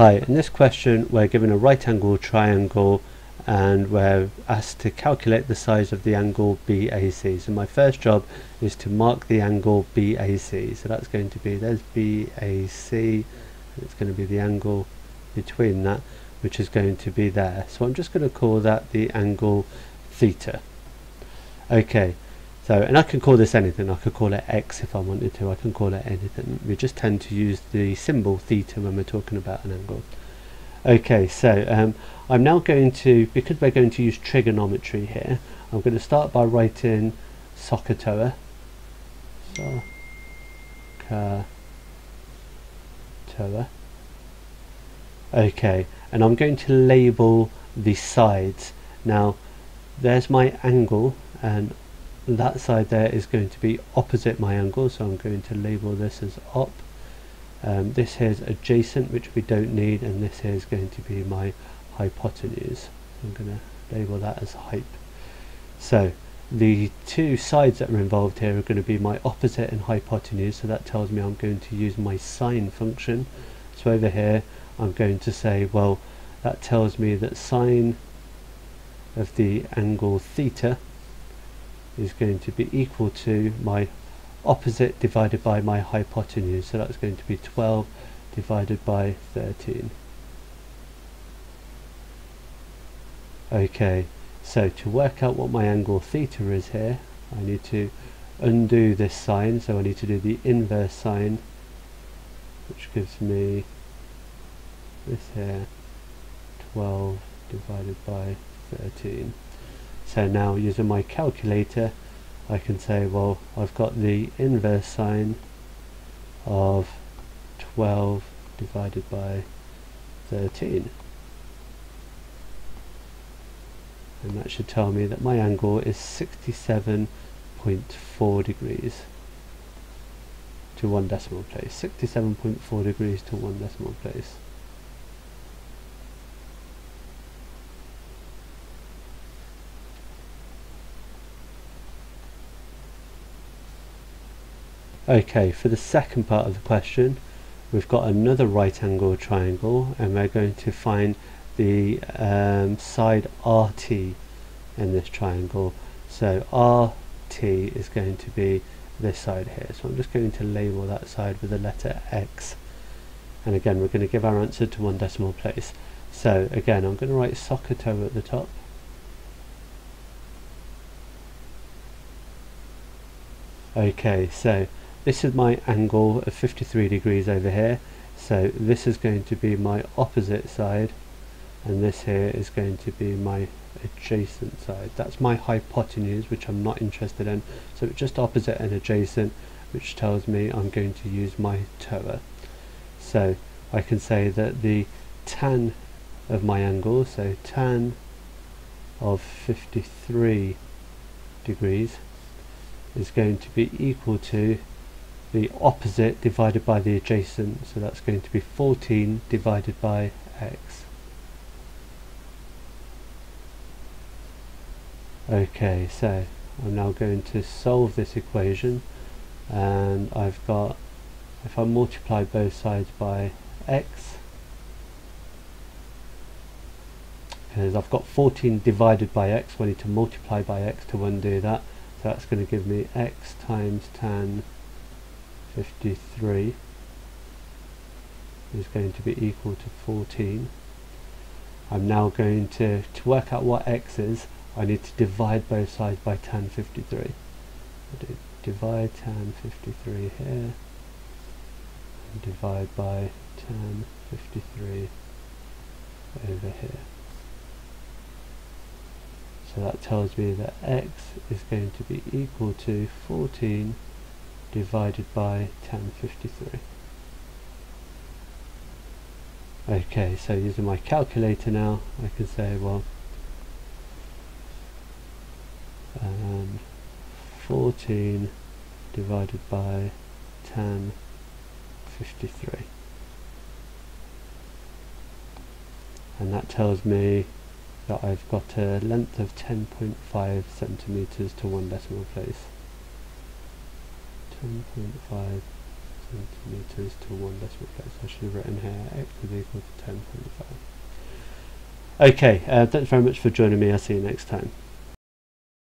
Hi, in this question we're given a right angle triangle and we're asked to calculate the size of the angle BAC. So my first job is to mark the angle BAC. So that's going to be, there's BAC, it's going to be the angle between that, which is going to be there. So I'm just going to call that the angle theta. Okay, so, and I can call this anything, I could call it x if I wanted to, I can call it anything. We just tend to use the symbol theta when we're talking about an angle. Okay, so um, I'm now going to, because we're going to use trigonometry here, I'm going to start by writing SOHCAHTOA. SOHCAHTOA. Okay, and I'm going to label the sides. Now, there's my angle, and that side there is going to be opposite my angle so I'm going to label this as op um, this here is adjacent which we don't need and this here is going to be my hypotenuse. I'm going to label that as hype. So the two sides that are involved here are going to be my opposite and hypotenuse so that tells me I'm going to use my sine function. So over here I'm going to say well that tells me that sine of the angle theta is going to be equal to my opposite divided by my hypotenuse. So that's going to be 12 divided by 13 okay so to work out what my angle theta is here I need to undo this sine. So I need to do the inverse sine which gives me this here 12 divided by 13 so now using my calculator I can say well I've got the inverse sine of 12 divided by 13 and that should tell me that my angle is 67.4 degrees to one decimal place. 67.4 degrees to one decimal place Okay, for the second part of the question, we've got another right angle triangle and we're going to find the um, side RT in this triangle. So RT is going to be this side here. So I'm just going to label that side with the letter X. And again, we're going to give our answer to one decimal place. So again, I'm going to write SOHCAHTOA at the top. Okay, so this is my angle of 53 degrees over here. So this is going to be my opposite side and this here is going to be my adjacent side. That's my hypotenuse which I'm not interested in. So it's just opposite and adjacent which tells me I'm going to use my TOA so I can say that the tan of my angle so tan of 53 degrees is going to be equal to the opposite divided by the adjacent. So that's going to be 14 divided by x. Okay so I'm now going to solve this equation. And I've got if I multiply both sides by x because I've got 14 divided by x I need to multiply by x to undo that. So that's going to give me x times tan 53 is going to be equal to 14 I'm now going to to work out what x is I need to divide both sides by tan 53 divide tan 53 here and divide by tan 53 over here. So that tells me that x is going to be equal to 14 divided by tan 53. Okay, so using my calculator now, I can say, well, um, 14 divided by tan 53. And that tells me that I've got a length of 10.5 centimeters to one decimal place. 10.5 centimetres to one decimal place. I should have written here x is equal to 10.5. Okay, uh, thanks very much for joining me. I'll see you next time.